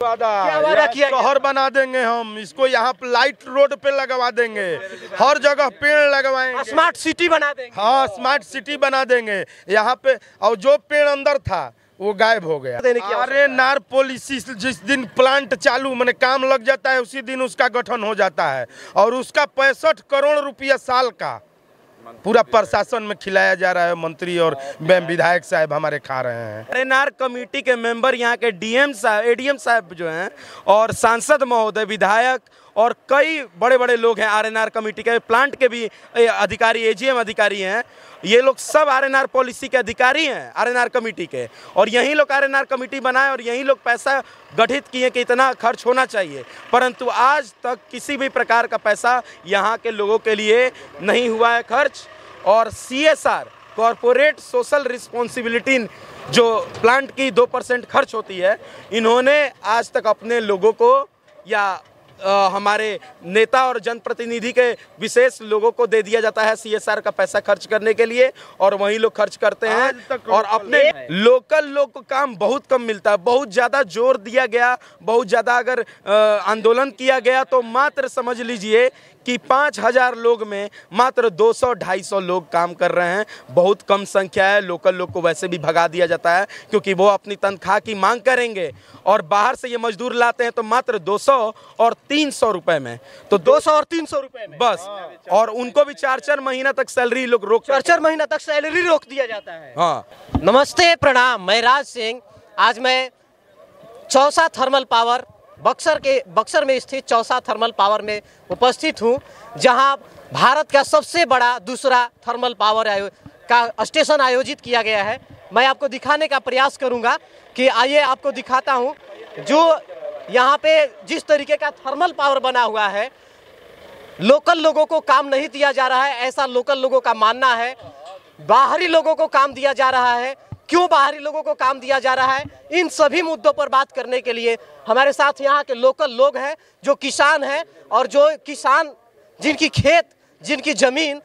वादा। क्या वादा किया शहर बना देंगे हम इसको यहाँ पे लाइट रोड पे लगवा देंगे। हर जगह पेड़ लगवाएँगे। स्मार्ट सिटी बना देंगे। हाँ स्मार्ट सिटी बना देंगे। यहाँ पे और जो पेड़ अंदर था वो गायब हो गया। अरे नार पॉलिसी जिस दिन प्लांट चालू मैंने काम लग जाता है उसी दिन उसका गठन हो जाता है। और उसका पैंसठ करोड़ रुपया साल का। पूरा प्रशासन में खिलाया जा रहा है, मंत्री और विधायक साहब हमारे खा रहे हैं। एनआर कमेटी के मेंबर यहाँ के डीएम साहब, एडीएम साहब जो हैं, और सांसद महोदय, विधायक और कई बड़े बड़े लोग हैं आरएनआर कमेटी के प्लांट के भी अधिकारी एजीएम अधिकारी हैं। ये लोग सब आरएनआर पॉलिसी के अधिकारी हैं आरएनआर कमेटी के। और यही लोग आरएनआर कमेटी बनाए और यही लोग पैसा गठित किए कि इतना खर्च होना चाहिए। परंतु आज तक किसी भी प्रकार का पैसा यहाँ के लोगों के लिए नहीं हुआ है खर्च। और सीएसआर कॉरपोरेट सोशल रिस्पॉन्सिबिलिटी जो प्लांट की दो परसेंट खर्च होती है, इन्होंने आज तक अपने लोगों को या हमारे नेता और जनप्रतिनिधि के विशेष लोगों को दे दिया जाता है सीएसआर का पैसा खर्च करने के लिए और वही लोग खर्च करते हैं। और अपने लोकल लोग को काम बहुत कम मिलता है बहुत ज़्यादा ज़ोर दिया गया बहुत ज़्यादा अगर आंदोलन किया गया तो मात्र समझ लीजिए कि पाँच हज़ार लोग में मात्र 200 250 लोग काम कर रहे हैं। बहुत कम संख्या है लोकल लोग को वैसे भी भगा दिया जाता है क्योंकि वो अपनी तनख्वाह की मांग करेंगे और बाहर से ये मजदूर लाते हैं तो मात्र 200 और 300 रुपए में। तो दो 200 और 300 रुपए में? बस। और उनको भी चार चार महीना तक सैलरी लोग रोक चार चार महीना तक सैलरी रोक दिया जाता है। हाँ। नमस्ते प्रणाम। मैं राज सिंह। आज मैं चौसा थर्मल पावर बक्सर के, बक्सर में स्थित चौसा थर्मल पावर में उपस्थित हूँ, जहाँ भारत का सबसे बड़ा दूसरा थर्मल पावर आयो, का स्टेशन आयोजित किया गया है। मैं आपको दिखाने का प्रयास करूँगा कि आइए आपको दिखाता हूँ, जो यहाँ पे जिस तरीके का थर्मल पावर बना हुआ है, लोकल लोगों को काम नहीं दिया जा रहा है, ऐसा लोकल लोगों का मानना है, बाहरी लोगों को काम दिया जा रहा है क्यों बाहरी लोगों को काम दिया जा रहा है? इन सभी मुद्दों पर बात करने के लिए हमारे साथ यहाँ के लोकल लोग हैं, जो किसान हैं और जो किसान, जिनकी खेत, जिनकी ज़मीन,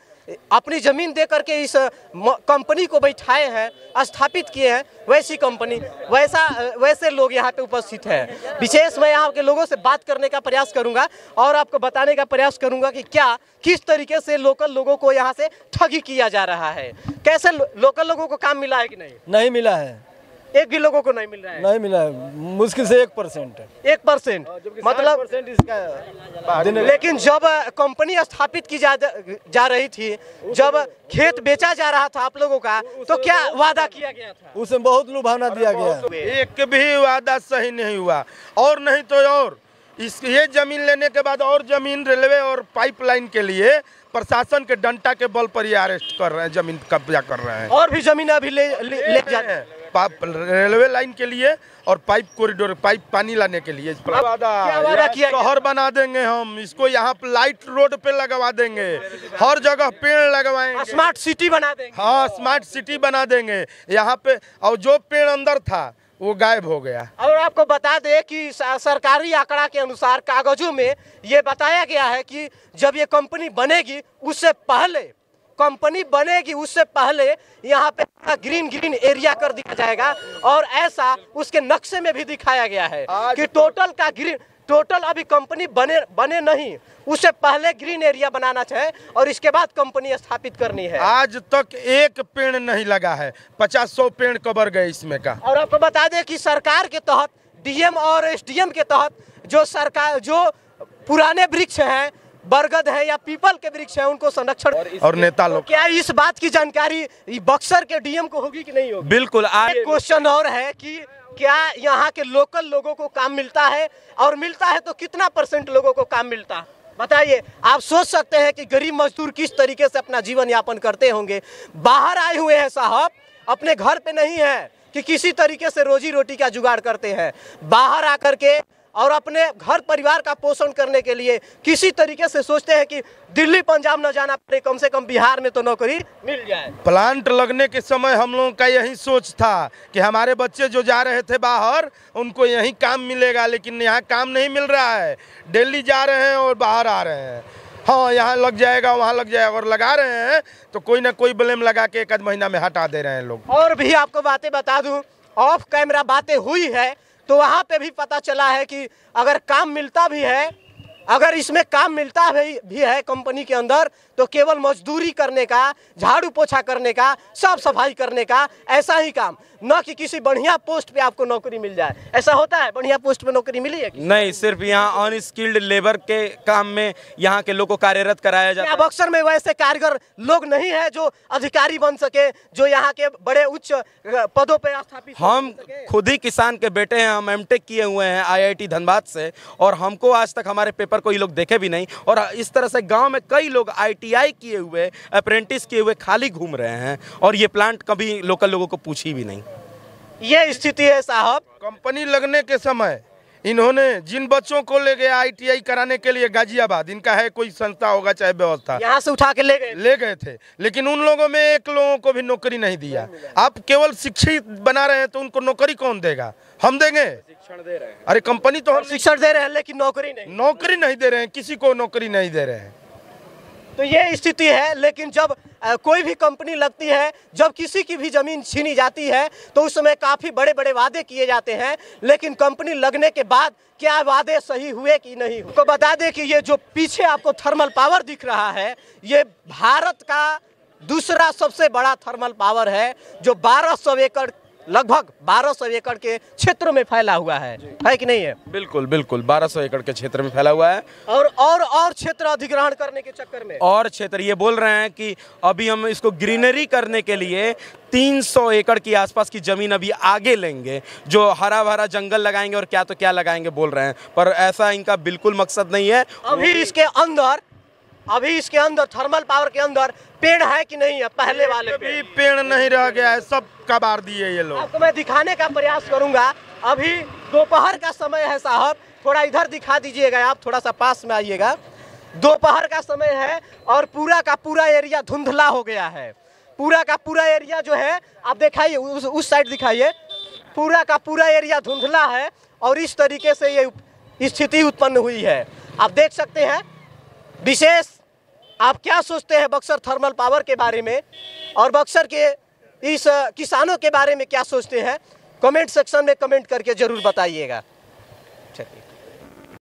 अपनी ज़मीन दे करके इस कंपनी को बैठाए हैं, स्थापित किए हैं, वैसी कंपनी, वैसा, वैसे लोग यहाँ पे उपस्थित हैं। विशेष मैं यहाँ के लोगों से बात करने का प्रयास करूँगा और आपको बताने का प्रयास करूँगा कि क्या, किस तरीके से लोकल लोगों को यहाँ से ठगी किया जा रहा है। कैसे लो, लोकल लोगों को काम मिला है कि नहीं? नहीं मिला है। एक भी लोगों को नहीं मिल रहा है। नहीं मिला है। मुश्किल से एक परसेंट एक परसेंट। मतलब परसेंट इसका लेकिन जब कंपनी स्थापित की जा, जा रही थी जब खेत बेचा जा रहा था आप लोगों का तो क्या वादा किया गया था? उसमें बहुत लुभाना दिया गया। एक भी वादा सही नहीं हुआ। और नहीं तो और। इस ये ज़मीन लेने के बाद और ज़मीन रेलवे और पाइपलाइन के लिए प्रशासन के डंटा के बल पर ये अरेस्ट कर रहे हैं ज़मीन कब्जा कर रहे हैं। और भी ज़मीन अभी ले ले, ले जा पा- रेलवे लाइन के लिए और पाइप कॉरिडोर पाइप पानी लाने के लिए? शहर बना देंगे हम इसको यहाँ पे लाइट रोड पे लगवा देंगे। हर जगह पेड़ लगवाएँगे। स्मार्ट सिटी बना देंगे। हाँ स्मार्ट सिटी बना देंगे। यहाँ पे और जो पेड़ अंदर था वो गायब हो गया। और आपको बता दें कि सरकारी आंकड़ा के अनुसार कागजों में ये बताया गया है कि जब ये कंपनी बनेगी उससे पहले कंपनी बनेगी उससे पहले यहाँ पे ग्रीन ग्रीन एरिया कर दिया जाएगा और ऐसा उसके नक्शे में भी दिखाया गया है कि टोटल का ग्रीन टोटल अभी कंपनी बने बने नहीं। उससे पहले ग्रीन एरिया बनाना चाहिए और इसके बाद कंपनी स्थापित करनी है। आज तक एक पेड़ नहीं लगा है। पचास सौ पेड़ कबर गए इसमें का। और आपको बता दें कि सरकार के तहत डीएम और एसडीएम के तहत जो सरकार जो पुराने वृक्ष हैं बरगद है या पीपल के वृक्ष है उनको संरक्षण और और नेता लोग क्या इस बात की जानकारी बक्सर के डीएम को होगी कि नहीं होगी? बिल्कुल आज एक क्वेश्चन और है कि क्या यहाँ के लोकल लोगों को काम मिलता है? और मिलता है तो कितना परसेंट लोगों को काम मिलता? है बताइए, आप सोच सकते हैं कि गरीब मजदूर किस तरीके से अपना जीवन यापन करते होंगे? बाहर आए हुए हैं साहब, अपने घर पे नहीं है कि किसी तरीके से रोजी रोटी का जुगाड़ करते हैं। बाहर आकर के और अपने घर परिवार का पोषण करने के लिए किसी तरीके से सोचते हैं कि दिल्ली पंजाब न जाना पड़े कम से कम बिहार में तो नौकरी मिल जाए। प्लांट लगने के समय हम लोगों का यही सोच था कि हमारे बच्चे जो जा रहे थे बाहर उनको यही काम मिलेगा लेकिन यहाँ काम नहीं मिल रहा है। दिल्ली जा रहे हैं और बाहर आ रहे हैं। हाँ यहाँ लग जाएगा वहाँ लग जाएगा और लगा रहे हैं तो कोई ना कोई ब्लेम लगा के एक आध महीना में हटा दे रहे हैं लोग। और भी आपको बातें बता दूँ ऑफ़ कैमरा बातें हुई है तो वहाँ पे भी पता चला है कि अगर काम मिलता भी है अगर इसमें काम मिलता भी, भी है कंपनी के अंदर तो केवल मजदूरी करने का झाड़ू पोछा करने का साफ़ सफ़ाई करने का ऐसा ही काम। न कि किसी बढ़िया पोस्ट पे आपको नौकरी मिल जाए। ऐसा होता है? बढ़िया पोस्ट पे नौकरी मिली है नहीं सिर्फ़ यहाँ अनस्किल्ड लेबर के काम में यहाँ के लोग को कार्यरत कराया जाता है। बक्सर में वैसे कारगर लोग नहीं है जो अधिकारी बन सके जो यहाँ के बड़े उच्च पदों पे स्थापित हम खुद ही किसान के बेटे हैं हम एमटेक किए हुए हैं आईआईटी धनबाद से और हमको आज तक हमारे पेपर को ये लोग देखे भी नहीं। और इस तरह से गाँव में कई लोग आईटीआई किए हुए अप्रेंटिस किए हुए खाली घूम रहे हैं और ये प्लांट कभी लोकल लोगों को पूछी भी नहीं। ये स्थिति है साहब। कंपनी लगने के समय इन्होंने जिन बच्चों को ले गए आईटीआई कराने के लिए गाजियाबाद इनका है कोई संस्था होगा चाहे व्यवस्था। यहाँ से उठा के ले गए। ले गए थे लेकिन उन लोगों में एक लोगों को भी नौकरी नहीं दिया। आप केवल शिक्षित बना रहे हैं तो उनको नौकरी कौन देगा? हम देंगे। शिक्षण दे रहे हैं। अरे कंपनी तो हम शिक्षण दे रहे हैं लेकिन नौकरी नहीं। नौकरी नहीं दे रहे हैं किसी को नौकरी नहीं दे रहे हैं। तो ये स्थिति है लेकिन जब कोई भी कंपनी लगती है जब किसी की भी ज़मीन छीनी जाती है तो उस समय काफ़ी बड़े बड़े वादे किए जाते हैं लेकिन कंपनी लगने के बाद क्या वादे सही हुए कि नहीं हुए? को बता दें कि ये जो पीछे आपको थर्मल पावर दिख रहा है ये भारत का दूसरा सबसे बड़ा थर्मल पावर है जो 1200 एकड़ लगभग 1200 एकड़ के क्षेत्र में फैला हुआ है। है कि नहीं है? बिल्कुल बिल्कुल 1200 एकड़ के क्षेत्र में फैला हुआ है। और और और क्षेत्र अधिग्रहण करने के चक्कर में? और क्षेत्र ये बोल रहे हैं कि अभी हम इसको ग्रीनरी करने के लिए 300 एकड़ की आसपास की ज़मीन अभी आगे लेंगे जो हरा भरा जंगल लगाएँगे और क्या तो क्या लगाएँगे बोल रहे हैं। पर ऐसा इनका बिल्कुल मकसद नहीं है। अभी इसके अंदर अभी इसके अंदर थर्मल पावर के अंदर पेड़ है कि नहीं है? पहले वाले अभी पेड़। नहीं रह गया है सब कबार दिए ये लोग। आपको मैं दिखाने का प्रयास करूँगा। अभी दोपहर का समय है साहब। थोड़ा इधर दिखा दीजिएगा आप थोड़ा सा पास में आइएगा। दोपहर का समय है और पूरा का पूरा एरिया धुंधला हो गया है। पूरा का पूरा एरिया जो है आप दिखाइए उस, उस साइड दिखाइए। पूरा का पूरा एरिया धुंधला है और इस तरीके से ये स्थिति उत्पन्न हुई है। आप देख सकते हैं विशेष, आप क्या सोचते हैं बक्सर थर्मल पावर के बारे में? और बक्सर के इस किसानों के बारे में क्या सोचते हैं? कमेंट सेक्शन में कमेंट करके ज़रूर बताइएगा। चलिए।